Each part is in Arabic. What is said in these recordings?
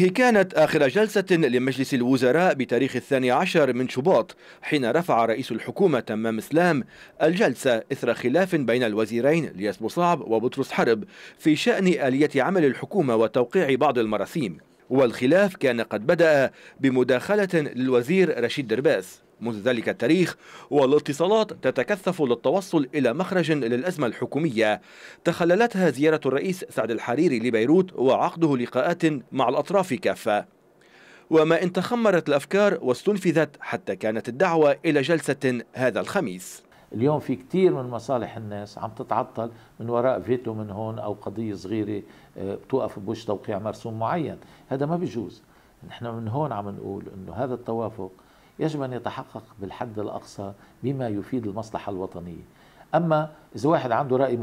هي كانت آخر جلسة لمجلس الوزراء بتاريخ الثاني عشر من شباط حين رفع رئيس الحكومة تمام إسلام الجلسة إثر خلاف بين الوزيرين لياس بوصعب وبطرس حرب في شأن آلية عمل الحكومة وتوقيع بعض المراسيم. والخلاف كان قد بدأ بمداخلة للوزير رشيد درباس. منذ ذلك التاريخ والاتصالات تتكثف للتوصل إلى مخرج للأزمة الحكومية. تخللتها زيارة الرئيس سعد الحريري لبيروت وعقده لقاءات مع الأطراف كافة. وما إن تخمرت الأفكار واستنفذت حتى كانت الدعوة إلى جلسة هذا الخميس. اليوم في كثير من مصالح الناس عم تتعطل من وراء فيتو من هون أو قضية صغيرة آه، بتوقف بوش توقيع مرسوم معين. هذا ما بيجوز نحن من هون عم نقول إنه هذا التوافق يجب أن يتحقق بالحد الأقصى بما يفيد المصلحة الوطنية. أما إذا واحد عنده رأي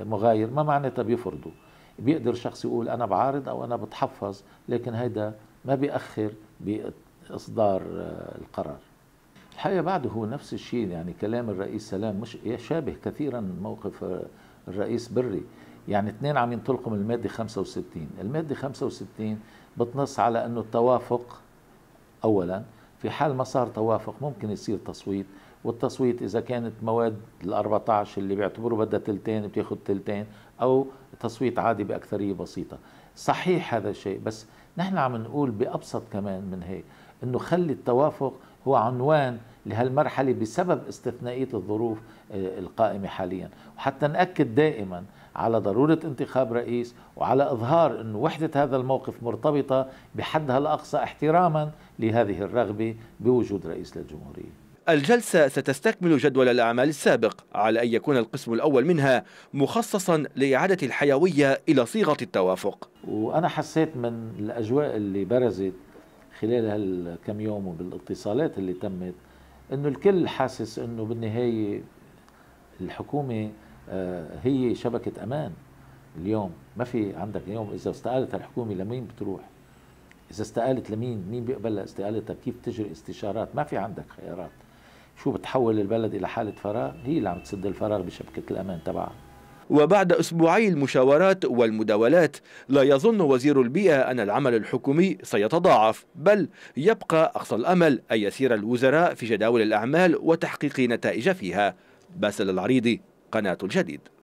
مغاير ما معناتها بيفرضه بيقدر شخص يقول أنا بعارض أو أنا بتحفظ لكن هيدا ما بيأخر بإصدار آه، القرار. الحقيقة بعده هو نفس الشيء يعني كلام الرئيس سلام مش يشابه كثيرا موقف الرئيس بري. يعني اثنين عم ينطلقوا من المادة 65 المادة 65 بتنص على إنه التوافق اولا في حال ما صار توافق ممكن يصير تصويت والتصويت إذا كانت مواد ال 14 اللي بيعتبروا بدها تلتين بتاخذ تلتين أو تصويت عادي بأكثرية بسيطة. صحيح هذا الشيء بس نحن عم نقول بأبسط كمان من هيك إنه خلي التوافق هو عنوان لهالمرحلة بسبب استثنائية الظروف آه، القائمة حاليا. وحتى نأكد دائما على ضرورة انتخاب رئيس وعلى إظهار انه وحدة هذا الموقف مرتبطة بحدها الأقصى احتراما لهذه الرغبة بوجود رئيس للجمهورية. الجلسة ستستكمل جدول الأعمال السابق على أن يكون القسم الأول منها مخصصا لإعادة الحيوية إلى صيغة التوافق. وأنا حسيت من الأجواء اللي برزت خلال هالكم يوم وبالاتصالات اللي تمت إنه الكل حاسس إنه بالنهاية الحكومة آه، هي شبكة أمان اليوم. ما في عندك اليوم إذا استقالت الحكومة لمين بتروح؟ إذا استقالت لمين؟ مين بيقبل استقالتها كيف تجري استشارات؟ ما في عندك خيارات. شو بتحول البلد إلى حالة فراغ؟ هي اللي عم تسد الفراغ بشبكة الأمان تبعها. وبعد أسبوعي المشاورات والمداولات لا يظن وزير البيئة أن العمل الحكومي سيتضاعف بل يبقى أقصى الأمل أن يسير الوزراء في جداول الأعمال وتحقيق نتائج فيها. باسل العريضي. قناة الجديد.